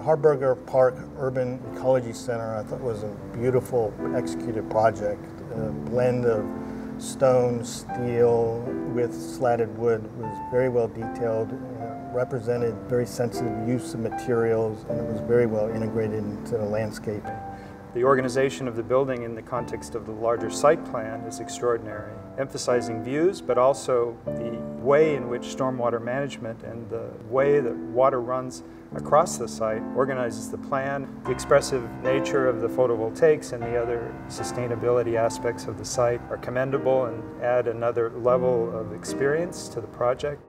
Hardberger Park Urban Ecology Center I thought was a beautiful executed project. A blend of stone, steel with slatted wood was very well detailed, uh, represented very sensitive use of materials, and it was very well integrated into the landscape. The organization of the building in the context of the larger site plan is extraordinary, emphasizing views, but also the way in which stormwater management and the way that water runs across the site organizes the plan. The expressive nature of the photovoltaics and the other sustainability aspects of the site are commendable and add another level of experience to the project.